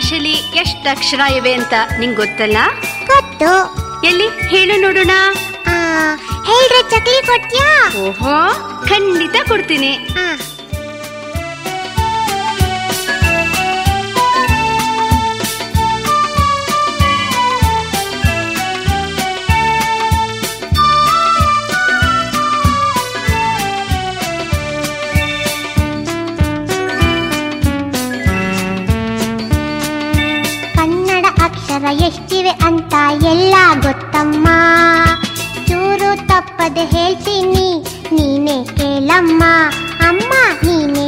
ಎಷ್ಟು ಅಕ್ಷರ ಇವೆ ಅಂತ ನಿಂಗ್ ಗೊತ್ತಲ್ಲ? ಗೊತ್ತು. ಎಲ್ಲಿ? ಹೇಳು ನೋಡೋಣ. ಹೇಳ್ರೆ ಚಕ್ಲಿ ಕೊಡ್ತೀಯಾ? ಓಹೋ ಖಂಡಿತ ಕೊಡ್ತೀನಿ. ಅಕ್ಷರ ಎಷ್ಟಿವೆ ಅಂತ ಎಲ್ಲ ಗೊತ್ತಮ್ಮ. ಚೂರು ತಪ್ಪದೆ ಹೇಳ್ತೀನಿ ನೀನೇ ಕೇಳಮ್ಮ. ಅಮ್ಮ ನೀನೇ